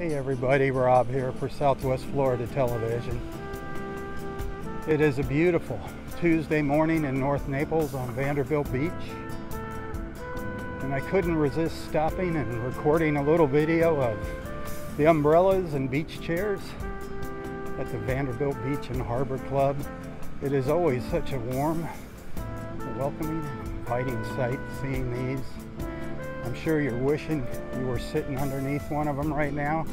Hey everybody, Robb here for Southwest Florida Television. It is a beautiful Tuesday morning in North Naples on Vanderbilt Beach. And I couldn't resist stopping and recording a little video of the umbrellas and beach chairs at the Vanderbilt Beach and Harbour Club. It is always such a warm, welcoming, inviting sight seeing these. I'm sure you're wishing you were sitting underneath one of them right now.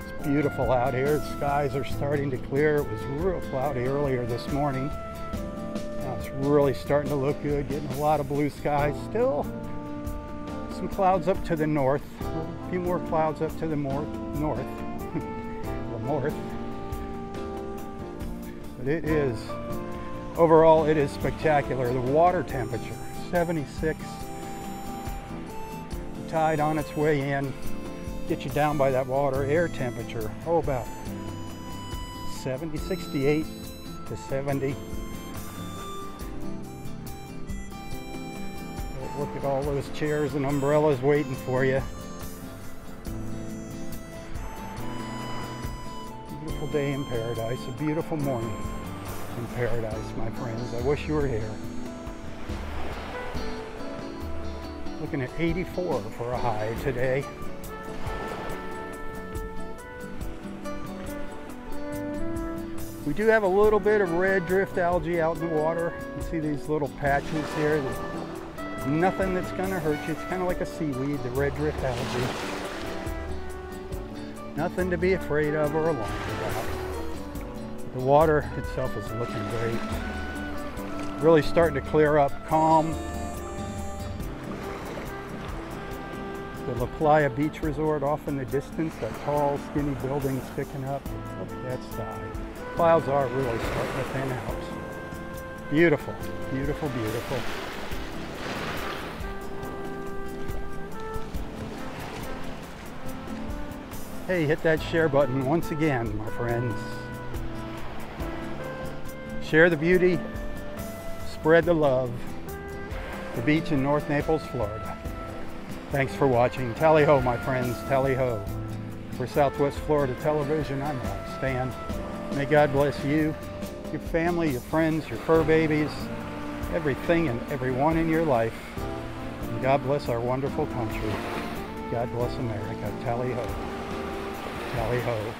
It's beautiful out here. The skies are starting to clear. It was real cloudy earlier this morning. Now it's really starting to look good, getting a lot of blue skies. Still some clouds up to the north, a few more clouds up to the more north, the north. But it is Overall, it is spectacular. The water temperature, 76. Tide on its way in. Get you down by that water. Air temperature, oh, about 70, 68 to 70. Look at all those chairs and umbrellas waiting for you. Beautiful day in paradise, a beautiful morning in paradise, my friends. I wish you were here. Looking at 84 for a high today. We do have a little bit of red drift algae out in the water. You see these little patches here. There's nothing that's going to hurt you. It's kind of like a seaweed, the red drift algae. Nothing to be afraid of or alarmed about. The water itself is looking great. Really starting to clear up, calm. The La Playa Beach Resort off in the distance, that tall, skinny building sticking up. Look at that sky. Clouds are really starting to thin out. Beautiful, beautiful, beautiful. Hey, hit that share button once again, my friends. Share the beauty, spread the love. The beach in North Naples, Florida. Thanks for watching. Tally ho, my friends, tally ho. For Southwest Florida Television, I'm Robb Stan. May God bless you, your family, your friends, your fur babies, everything and everyone in your life. And God bless our wonderful country. God bless America. Tally ho. Tally ho.